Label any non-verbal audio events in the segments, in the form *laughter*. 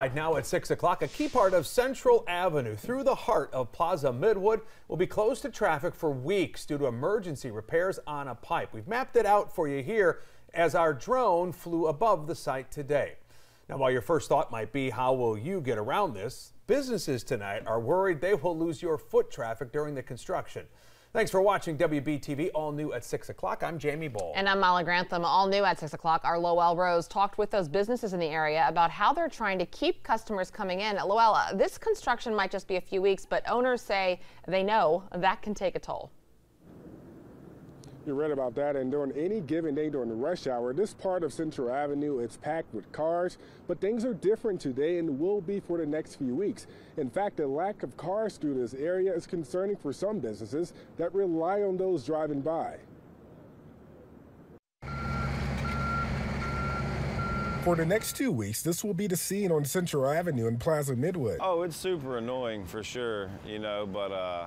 Right now at 6 o'clock, a key part of Central Avenue through the heart of Plaza Midwood will be closed to traffic for weeks due to emergency repairs on a pipe. We've mapped it out for you here as our drone flew above the site today. Now, while your first thought might be, how will you get around this? Businesses tonight are worried they will lose your foot traffic during the construction. Thanks for watching WBTV All New at 6 o'clock. I'm Jamie Boll. And I'm Molly Grantham. All new at 6 o'clock. Our Lowell Rose talked with those businesses in the area about how they're trying to keep customers coming in. Lowell, uh, this construction might just be a few weeks, but owners say they know that can take a toll. You read about that, and during any given day during the rush hour, this part of Central Avenue is packed with cars, but things are different today and will be for the next few weeks. In fact, the lack of cars through this area is concerning for some businesses that rely on those driving by. For the next two weeks, this will be the scene on Central Avenue in Plaza Midwood. Oh, it's super annoying for sure, you know, but uh,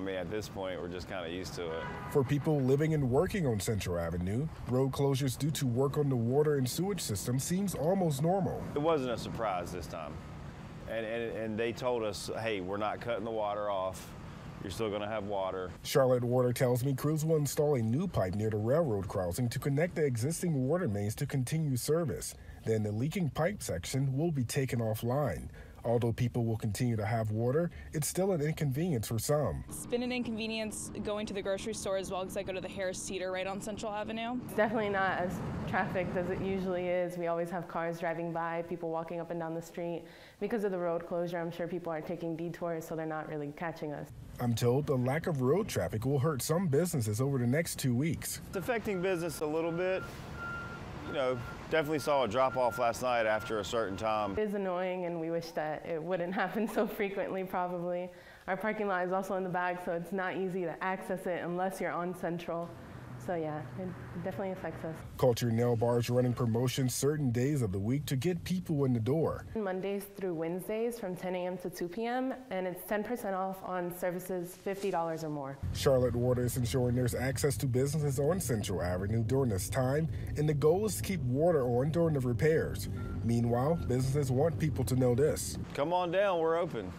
I mean, at this point, we're just kind of used to it. For people living and working on Central Avenue, road closures due to work on the water and sewage system seems almost normal. It wasn't a surprise this time. And, and, and they told us, hey, we're not cutting the water off. You're still going to have water. Charlotte Water tells me crews will install a new pipe near the railroad crossing to connect the existing water mains to continue service. Then the leaking pipe section will be taken offline. Although people will continue to have water, it's still an inconvenience for some. It's been an inconvenience going to the grocery store as well because I go to the Harris Teeter right on Central Avenue. It's definitely not as trafficked as it usually is. We always have cars driving by, people walking up and down the street. Because of the road closure, I'm sure people are taking detours, so they're not really catching us. I'm told the lack of road traffic will hurt some businesses over the next two weeks. It's affecting business a little bit you know, definitely saw a drop off last night after a certain time. It is annoying and we wish that it wouldn't *laughs* happen so frequently probably. Our parking lot is also in the back so it's not easy to access it unless you're on Central. So yeah, it definitely affects us. Culture Nail Bar is running promotions certain days of the week to get people in the door. Mondays through Wednesdays from 10 a.m. to 2 p.m. and it's 10% off on services $50 or more. Charlotte Water is ensuring there's access to businesses on Central Avenue during this time, and the goal is to keep water on during the repairs. Meanwhile, businesses want people to know this. Come on down, we're open.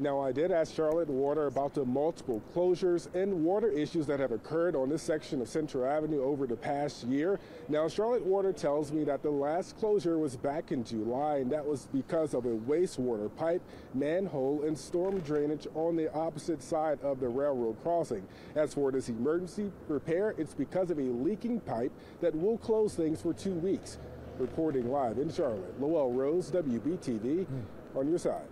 Now, I did ask Charlotte Water about the multiple closures and water issues that have occurred on this section of Central Avenue over the past year. Now, Charlotte Water tells me that the last closure was back in July, and that was because of a wastewater pipe, manhole, and storm drainage on the opposite side of the railroad crossing. As for this emergency repair, it's because of a leaking pipe that will close things for two weeks. Reporting live in Charlotte, Lowell Rose, WBTV, on your side.